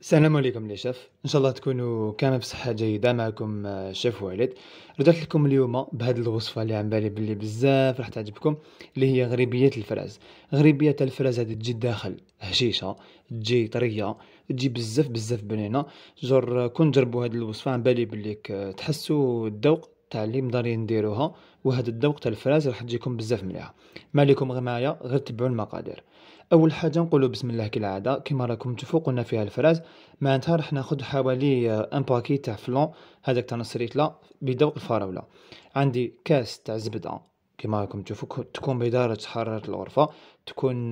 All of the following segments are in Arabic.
السلام عليكم لي شاف إن شاء الله تكونوا كامل بصحة جيدة معكم آه، شيف والد. رجعت لكم اليوم بهذه الوصفة اللي عم بالي بلي بزاف راح تعجبكم اللي هي غريبية الفراز. غريبية الفراز هذه تجي داخل هشيشة تجي طرية تجي بزاف بزاف بنينة. جر كون جربوا هذه الوصفة عم بالي بلي تحسوا الذوق تاع اللي مدارين نديروها وهذا الذوق تاع الفراز راح تجيكم بزاف مليحة ما عليكم غير معايا غير تبعوا المقادير. أول حاجة نقولوا بسم الله كالعادة كما راكم تشوفوا قلنا فيها الفراز معناتها راح ناخذ حوالي ان باكي تاع فلون هذاك تاع نصريتلا بذوق الفراوله عندي كاس تاع زبدة كما راكم تشوفوا تكون بدارجه حراره الغرفة تكون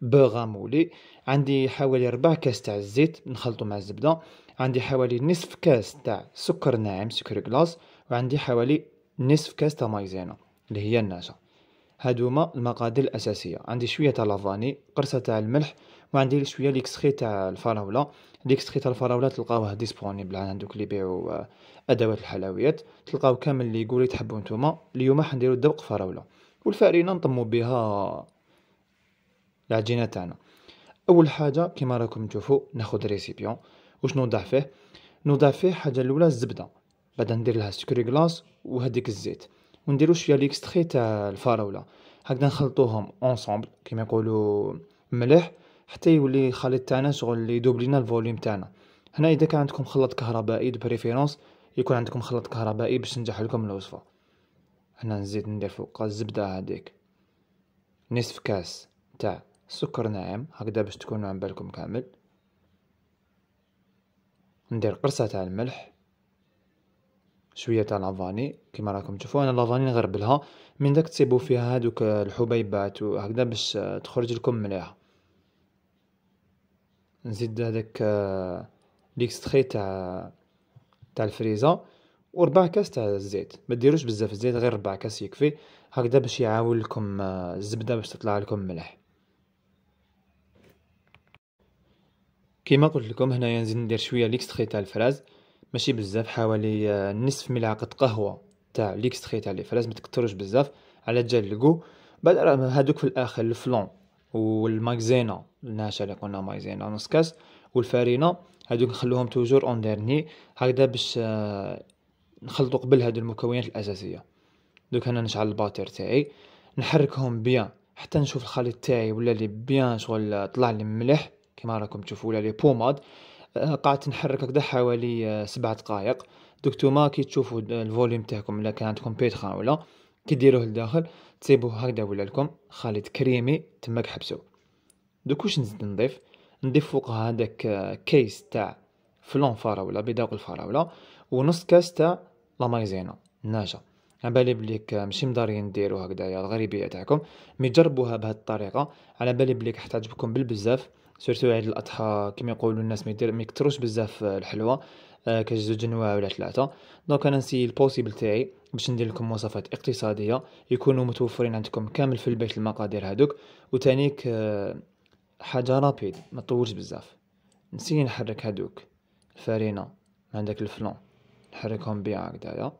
بوغا مولي عندي حوالي ربع كاس تاع الزيت نخلطو مع الزبدة. عندي حوالي نصف كاس تاع سكر ناعم سكر كلاص وعندي حوالي نصف كاس تاع مايزينا اللي هي الناشا هادوما المقادير الأساسية. عندي شوية تاع la vanille قرصة تاع الملح وعندي شوية l'extrait تاع الفراولة. l'extrait تاع الفراولة تلقاوه disponible عند دوك اللي يبيعوا آه، أدوات الحلويات. تلقاو كامل اللي يقول تحبوا نتوما. اليوم حنديروا ذوق فراولة. والفارينه نطمو بها العجينة تاعنا. أول حاجة كيما راكم تشوفوا ناخذ récipient. واش نوضع فيه؟ نوضع فيه حاجة الأولى الزبدة. بعد ندير لها sucre glace وهديك الزيت. ونديرو شوية l'extrait تاع الفراولة. هكذا نخلطوهم ensemble كيما يقولوا مليح حتى يولي الخليط تاعنا شغل يدوب لينا ال volume تاعنا. هنا إذا كان عندكم خلاط كهربائي de préférence يكون عندكم خلاط كهربائي باش تنجح لكم الوصفة. هنا نزيد ندير فوق الزبدة هذيك نصف كاس تاع سكر ناعم هكذا باش تكونوا عن بالكم كامل. ندير قرصة تاع الملح. شوية تاع la vanille كيما راكم تشوفوا أنا la vanille نغربلها من داك تسيبو فيها هادوك الحبيبات وهكذا باش تخرج لكم مليحه نزيد هذاك l'extrait تاع تاع الفريزة وربع كاس تاع الزيت. ما ديروش بزاف الزيت غير ربع كاس يكفي. هكذا باش يعاون لكم الزبدة باش تطلع لكم مليح كيما قلت لكم هنايا نزيد ندير شوية l'extrait تاع ال fraise. ماشي بزاف حوالي آه، نصف ملعقة قهوة تاع l'extrait تاع les fraises متكتروش بزاف على جال ال goût. بعد هادوك في الآخر ال flan والمايزينا الناشا اللي قلنا مايزينا نص كاس والفارينة هادوك نخلوهم toujours en dernier هكذا باش آه، نخلطو قبل هادو المكونات الأساسية. دوك أنا نشعل ال batteur تاعي نحركهم bien حتى نشوف الخليط تاعي ولا لي bien شغل طلع لي مليح. كيما راكم تشوفوا ولا لي pommade. قعدت نحرك هكذا حوالي آه، سبع دقائق دوك نتوما كي تشوفوا ال volume تاعكم إلا كان عندكم pétrin ولا كي ديروه لداخل تسيبوه هكذا ولا لكم خليط كريمي تماك حبسو دوك واش نزيد نضيف؟ نضيف فوقها هذاك آه، كيس تاع flan فراولة بيضاء الفراولة ونص كاس تاع la Maïzena ناشا. على بالي بلي آه، ماشي مدارين نديرو هكذايا الغريبية تاعكم. mais جربوها بهذه الطريقة على بالي بلي حتعجبكم بالبزاف. surtout عيد الأضحى كيما يقولوا الناس ما يكثروش بزاف الحلوى آه، كاش زوج انواع ولا ثلاثة donc أنا نسي ال possible تاعي باش ندير لكم وصفات اقتصادية يكونوا متوفرين عندكم كامل في البيت المقادير هادوك. وتانيك آه، حاجة rapide ما تطولش بزاف. نسي نحرك هادوك الفارينة عندك ال flan نحركهم bien هكذايا.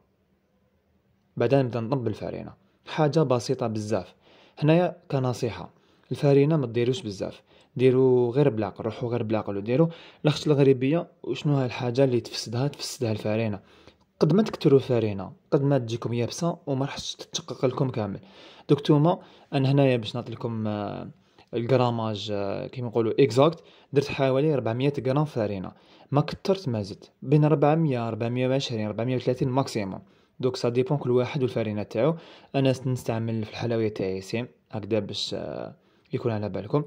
بعدا نبدا نطم الفارينة. حاجة بسيطة بزاف هنايا كنصيحة. الفارينة ما ديروش بزاف ديروا غير بالعقل روحوا غير بالعقل وديروا لاخت الغريبية وشنو هاي الحاجة اللي تفسدها؟ تفسدها الفارينة. قد ما تكتروا الفارينة قد ما تجيكم يابسة وما راحش تتشقق لكم كامل. دوك أنا هنايا باش نعطي لكم آه، ال grammage آه، كيما نقولوا exact درت حوالي 400 غرام فارينة. ما كترت ما زدت. بين 400 420 430 maximum دوك ça dépend كل واحد والفارينه تاعو. أنا نستعمل في الحلويات تاعي سيم هكذا باش آه، يكون على بالكم.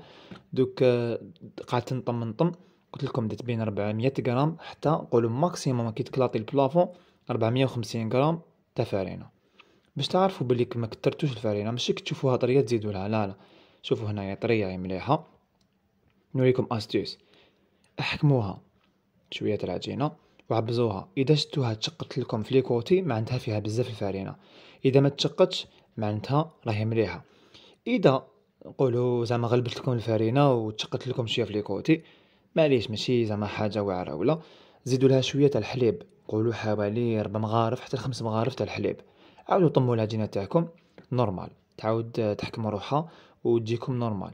دوك آه، قعدت نطم نطم. قلت لكم درت بين 400 غرام حتى نقولوا maximum كي تكلاطي ال plafond 450 غرام تاع فارينه باش تعرفوا بلي ما كترتوش الفارينه ماشي كتشوفوها طرية تزيدوا لها لا لا. شوفوا هنايا طرية مليحة. نوريكم استيوس احكموها. شوية العجينة. وعبزوها. إذا شفتوها تشقت لكم في ليكوتي معناتها فيها بزاف الفارينه إذا ما تشقتش معناتها راهي مليحة. إذا نقولوا زعما غلبت لكم الفرينة وتشقت لكم شوية في ليكوتي معليش ماشي زعما حاجة واعرة ولا. زيدوا لها شوية تاع الحليب. قولوا حوالي ربع مغارف حتى خمس مغارف تاع الحليب. عاودوا طموا العجينة تاعكم normal. تعاود تحكم روحها وتجيكم normal.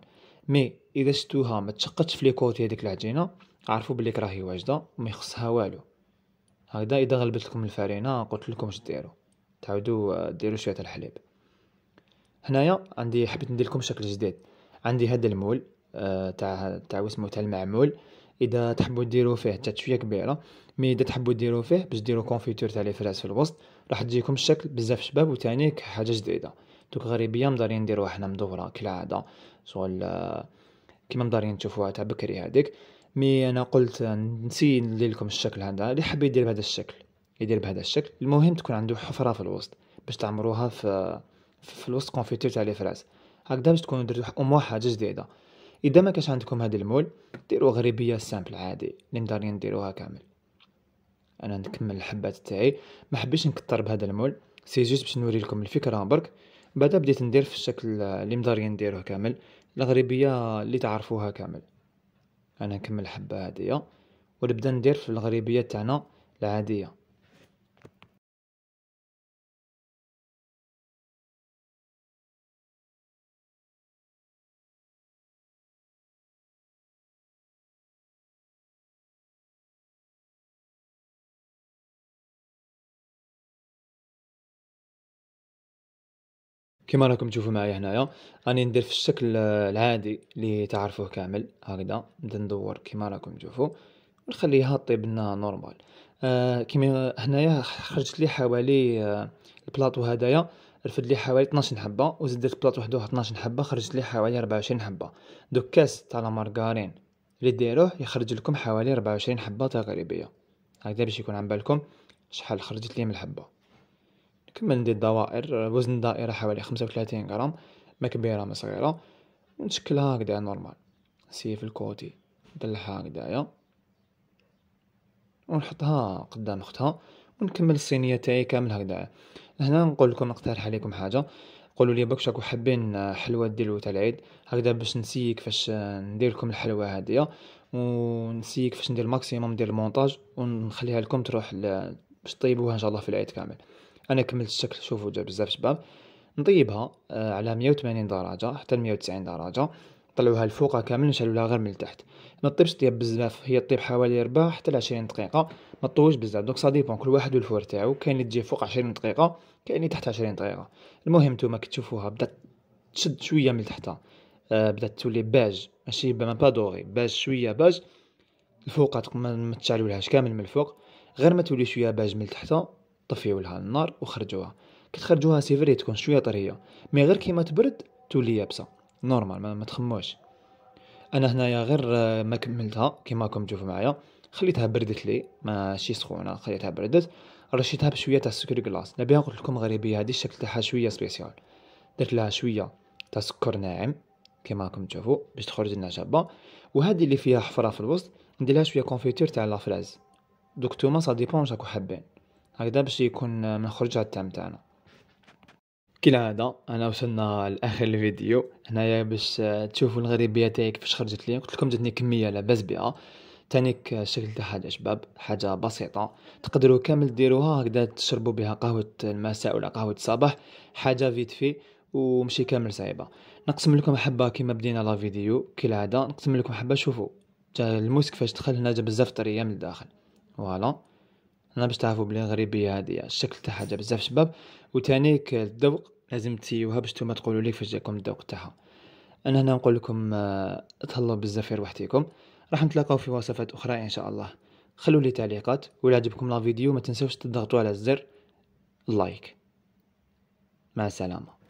mais إذا شتوها ما تشققتش في les côtés هذيك العجينة عرفوا بلي راهي واجدة وما يخصها والو. هكذا إذا غلبت لكم الفرينه قلت لكم اش ديروا؟ تعاودوا ديروا شوية الحليب. هنايا عندي حبيت ندير لكم شكل جديد. عندي هذا ال moule آه تاع تاع اسمه تاع المعمول إذا تحبوا ديروا فيه حتى شوية كبيرة mais إذا تحبوا ديروا فيه باش ديروا confiture تاع les fraises في الوسط راح تجيكم الشكل بزاف شباب وتاني حاجة جديدة. donc غريبية مدارين نديروها حنا مدورة كالعادة. شغل كيما مدارين تشوفوها تاع بكري هذيك mais أنا قلت نسيي ندير لكم الشكل هذا اللي حاب يدير بهذا الشكل يدير بهذا الشكل. المهم تكون عنده حفرة في الوسط باش تعمروها في في الوسط confiture تاع les fraises. هكذا باش تكونوا درتو أو حاجة جديدة. إذا ما كانش عندكم هذا ال moule ديروا غريبية simple عادي اللي مدارين نديروها كامل. أنا نكمل الحبات تاعي. ما حبيتش نكثر بهذا ال moule c'est juste باش نوري لكم الفكرة برك. بعدا بديت ندير في الشكل اللي مدارين نديروه كامل الغريبية اللي تعرفوها كامل. أنا نكمل الحبه هادية. ونبدأ ندير في الغريبية تاعنا العادية. كيما راكم تشوفوا معايا هنايا راني ندير في الشكل العادي اللي تعرفوه كامل. هكذا نبدا ندور كيما راكم تشوفوا ونخليها طيب لنا normal آه كيما هنايا خرجت لي حوالي آه البلاطو هدايا رفد لي حوالي 12 حبة وزدت بلاطو وحده 12 حبة خرجت لي حوالي 24 حبة. donc كاس تاع مارغارين اللي ديروه يخرج لكم حوالي 24 حبة تقريبية. هكذا باش يكون على بالكم شحال خرجت لي من الحبة. نكمل ندير دوائر وزن الدائرة حوالي خمسة وثلاثين غرام ما كبيرة ما صغيرة ونشكلها هكذا normal نسيي في ال côté ندلعها هكذايا. ونحطها قدام أختها ونكمل الصينية تاعي كامل هكذا. هنا نقول لكم نقترح عليكم حاجة. قولوا لي بكش راكو حابين حلوة ديرو تاع العيد. هكذا باش نسيي كيفاش ندير لكم الحلوة هادية ونسيي كيفاش ندير ال maximum ندير المونتاج ونخليها لكم تروح باش طيبوها إن شاء الله في العيد كامل. أنا كملت الشكل شوفوا جا بزاف شباب. نطيبها آه، على مية وثمانين درجة حتى لمية وتسعين درجة. نطلعوها لفوقها كامل نشعلولها غير من التحت. ما تطيبش طيب بزاف هي طيب حوالي ربع حتى لعشرين دقيقة. ما تطوش بزاف donc ça dépend كل واحد وال four تاعو. كاين اللي تجي فوق عشرين دقيقة كاين اللي تحت عشرين دقيقة. المهم نتوما كي تشوفوها بدات تشد شوية من تحتها. آه بدات تولي باج ماشي mais pas doré beige شوية باج. الفوق ما تشعلولهاش كامل من الفوق. غير ما تولي شوية باج من تحتها. طفيو لها النار وخرجوها. كي تخرجوها c'est vrai تكون شوية طرية mais غير كيما تبرد تولي يابسة. normal ما, ما تخموش. أنا هنايا غير ما كملتها كيما راكم تشوفوا معايا. خليتها بردت لي ماشي سخونة خليتها بردت. رشيتها بشوية تاع السكر glace نبيها قلت لكم غريبية هذه الشكل تاعها شوية spéciale. درت لها شوية تاع سكر ناعم كيما راكم تشوفوا باش تخرج لنا شابة. وهذه اللي فيها حفرة في الوسط ندير لها شوية confiture تاع la fraise donc نتوما ça dépend راكو حابين. هكذا باش يكون من خرج التام تاعنا. كالعادة أنا وصلنا لآخر الفيديو. هنايا باش تشوفوا الغريبية تاعي كيفاش خرجت لي قلت لكم جاتني كمية لاباس بها تانيك الشكل تاع حاجة شباب حاجة بسيطة. تقدروا كامل ديروها هكذا تشربوا بها قهوة المساء ولا قهوة الصباح. حاجة vite fait ومشي كامل صعيبه نقسم لكم حبة كيما بدينا la vidéo. كالعاده نقسم لكم حبة شوفوا. الموس كيفاش دخل هنا جا بزاف طريه من الداخل. voilà. أنا باش تعرفوا بلي الغريبيه هذه الشكل تاعها جا بزاف شباب وتانيك الذوق لازم تسيوها باش نتوما تقولوا لي كيفاش جاكم الذوق تاعها. أنا هنا نقول لكم آه، تهلاو بزاف في روحتكم راح نتلاقاو في وصفات أخرى إن شاء الله. خلوا لي تعليقات ولا عجبكم la vidéo ما تنسوش تضغطوا على الزر لايك مع السلامة.